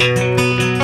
Música